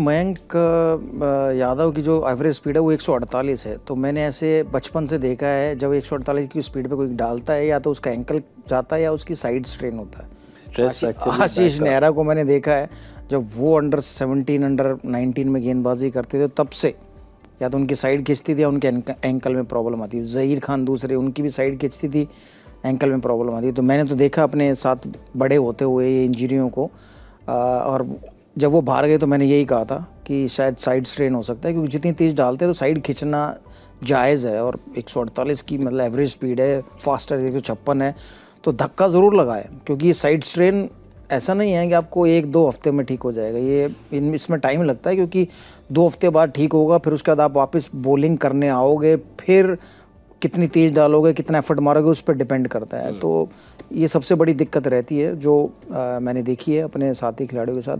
मयंक यादव की जो average speed है वो 148 है। तो मैंने ऐसे बचपन से देखा है जब 148 की स्पीड पे कोई डालता है या तो उसका एंकल जाता है या उसकी साइड स्ट्रेन होता है। आशीष नेहरा को मैंने देखा है जब वो अंडर 17 अंडर 19 में गेंदबाजी करते थे तब से। या तो उनकी साइड खींचती थी या उनके एंकल में प्रॉब्लम आती थी। जहीर खान दूसरे उनकी भी साइड खींचती थी एंकल में प्रॉब्लम आती थी। तो मैंने तो देखा अपने साथ बड़े होते हुए ये इंजरियों को और जब वो बाहर गए तो मैंने यही कहा था कि शायद साइड स्ट्रेन हो सकता है क्योंकि जितनी तेज़ डालते हैं तो साइड खींचना जायज़ है और 148 की मतलब एवरेज स्पीड है फास्टर एक छप्पन है तो धक्का ज़रूर लगाए क्योंकि ये साइड स्ट्रेन ऐसा नहीं है कि आपको एक दो हफ़्ते में ठीक हो जाएगा। ये इन इसमें टाइम लगता है क्योंकि दो हफ़्ते बाद ठीक होगा फिर उसके बाद आप वापस बॉलिंग करने आओगे फिर कितनी तेज़ डालोगे कितना एफर्ट मारोगे उस पर डिपेंड करता है। तो ये सबसे बड़ी दिक्कत रहती है जो आ, मैंने देखी है अपने साथी खिलाड़ियों के साथ।